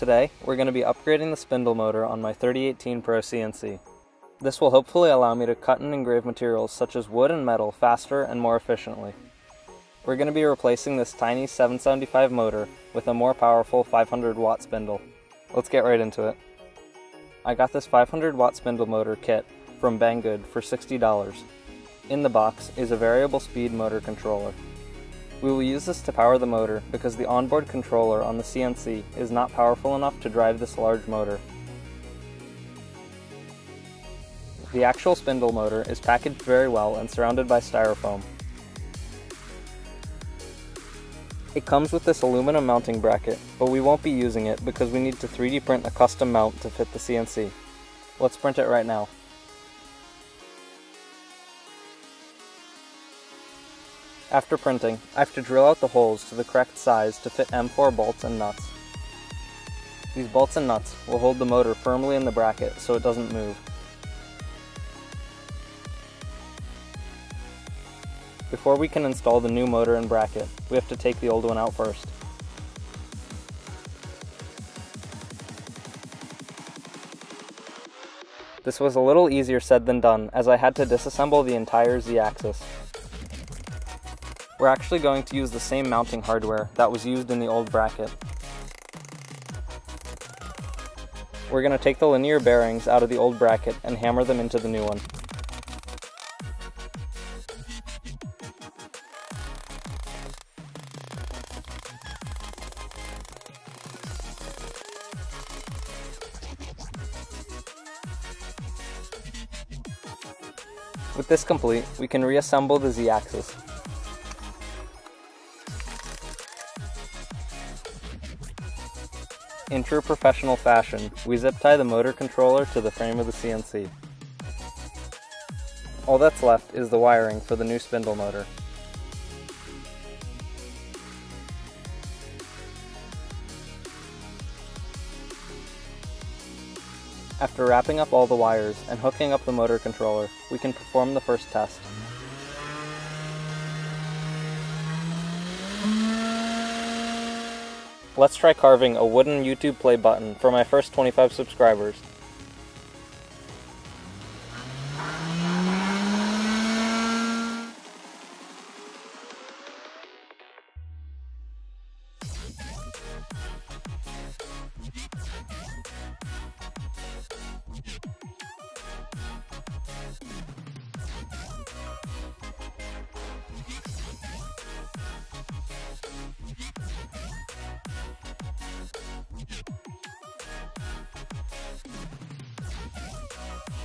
Today, we're going to be upgrading the spindle motor on my 3018 Pro CNC. This will hopefully allow me to cut and engrave materials such as wood and metal faster and more efficiently. We're going to be replacing this tiny 775 motor with a more powerful 500 watt spindle. Let's get right into it. I got this 500 watt spindle motor kit from Banggood for $60. In the box is a variable speed motor controller. We will use this to power the motor because the onboard controller on the CNC is not powerful enough to drive this large motor. The actual spindle motor is packaged very well and surrounded by styrofoam. It comes with this aluminum mounting bracket, but we won't be using it because we need to 3D print a custom mount to fit the CNC. Let's print it right now. After printing, I have to drill out the holes to the correct size to fit M4 bolts and nuts. These bolts and nuts will hold the motor firmly in the bracket so it doesn't move. Before we can install the new motor and bracket, we have to take the old one out first. This was a little easier said than done as I had to disassemble the entire Z-axis. We're actually going to use the same mounting hardware that was used in the old bracket. We're going to take the linear bearings out of the old bracket and hammer them into the new one. With this complete, we can reassemble the Z-axis. In true professional fashion, we zip tie the motor controller to the frame of the CNC. All that's left is the wiring for the new spindle motor. After wrapping up all the wires and hooking up the motor controller, we can perform the first test. Let's try carving a wooden YouTube play button for my first 25 subscribers.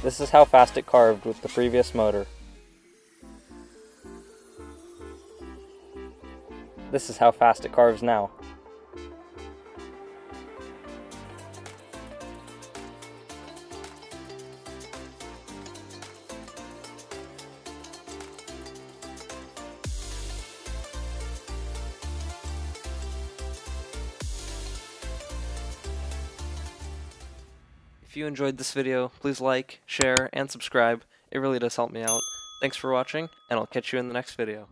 This is how fast it carved with the previous motor. This is how fast it carves now. If you enjoyed this video, please like, share, and subscribe. It really does help me out. Thanks for watching, and I'll catch you in the next video.